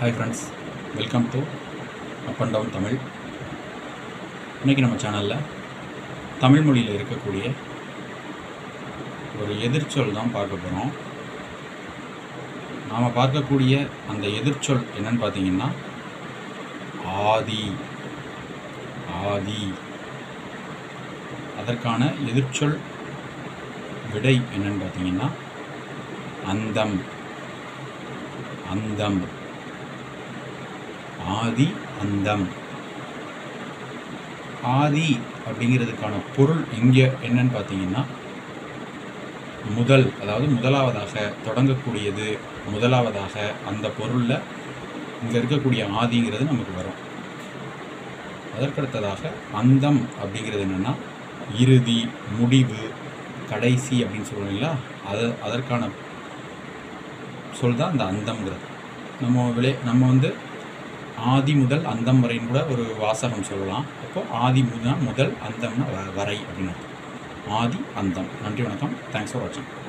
Hi friends welcome to up and down Tamil இன்றைக்கி நம்ம சேனலில் தமிழ் மொழியில் இருக்கக்கூடிய ஒரு எதிர்ச்சொல் தான் பார்க்க போகிறோம் நாம் பார்க்கக்கூடிய அந்த எதிர்ச்சொல் என்னன்னு பார்த்தீங்கன்னா ஆதி. ஆதி. அதற்கான எதிர்ச்சொல் விடை என்னன்னு பார்த்தீங்கன்னா அந்தம். அந்தம். ஆதி அந்தம் ஆதி அப்படிங்கிறதுக்கான பொருள் இங்கே என்னன்னு பார்த்தீங்கன்னா முதல் அதாவது முதலாவதாக தொடங்கக்கூடியது முதலாவதாக அந்த பொருளில் இங்கே இருக்கக்கூடிய ஆதிங்கிறது நமக்கு வரும். அதற்கடுத்ததாக அந்தம் அப்படிங்கிறது என்னென்னா இறுதி முடிவு கடைசி அப்படின்னு சொல்லுவோம் அது அதற்கான சொல் தான் அந்த அந்தம்ங்கிறது. நம்ம விளை நம்ம வந்து ஆதி முதல் அந்தம் வரைன்னு கூட ஒரு வாசகம் சொல்லலாம். அப்போ ஆதி முதல் முதல் அந்தம்னா வ- வரை அப்படின்னு ஆதி அந்தம். நன்றி வணக்கம். தேங்க்ஸ் ஃபார் வாட்சிங்